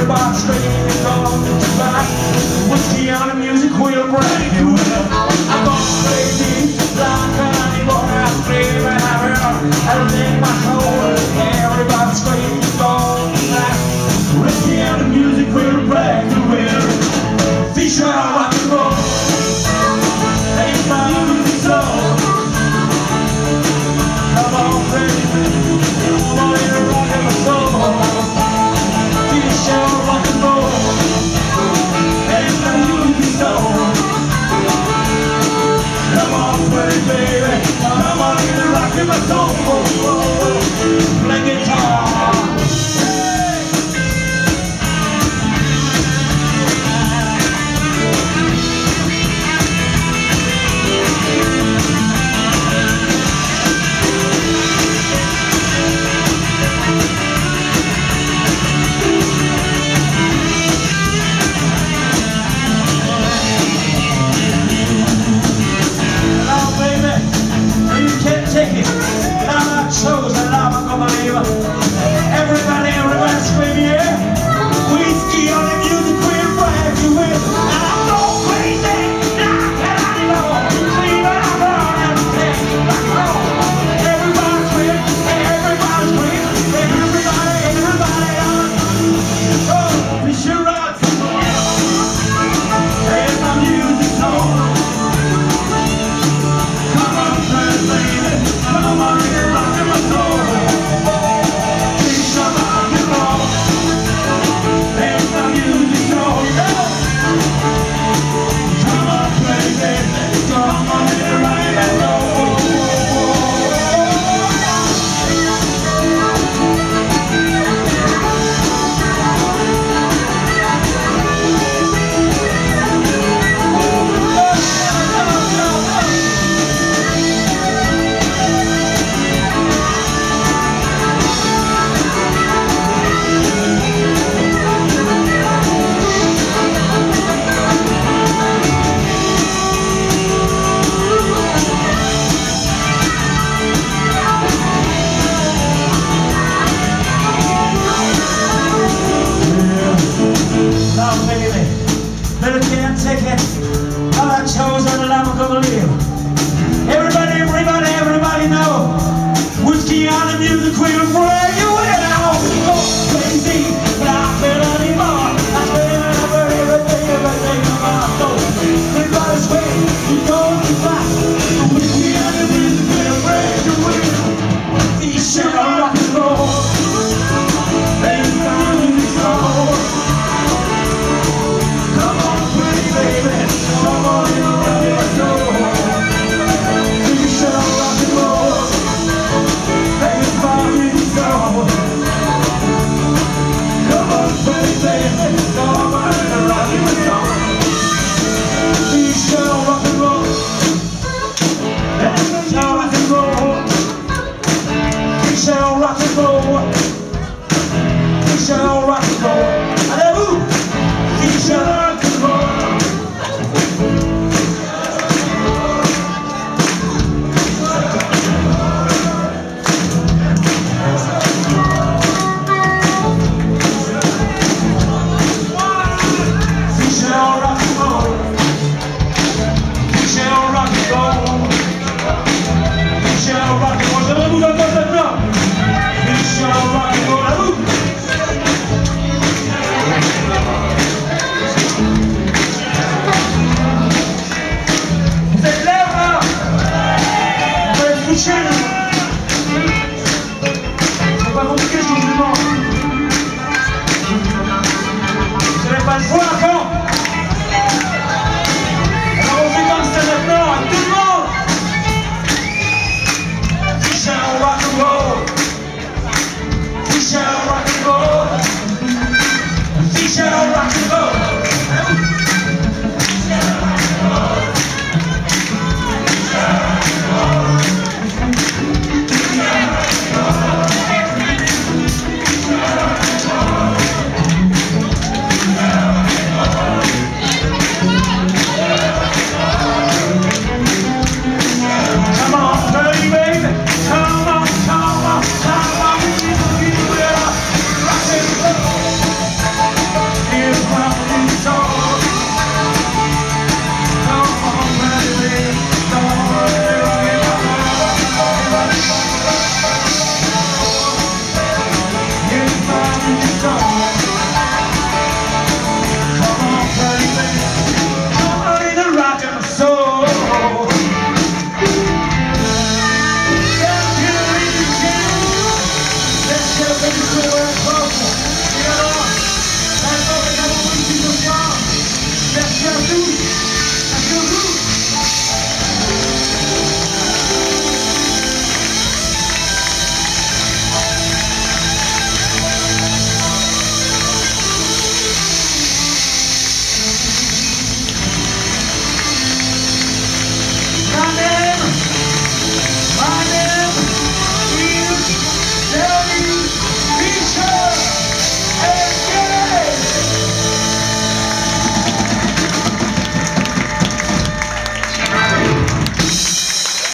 Everybody straight and gone to Whiskey on the music will break you will I'm going crazy, like I want to and I will I my soul again. Merci à tous.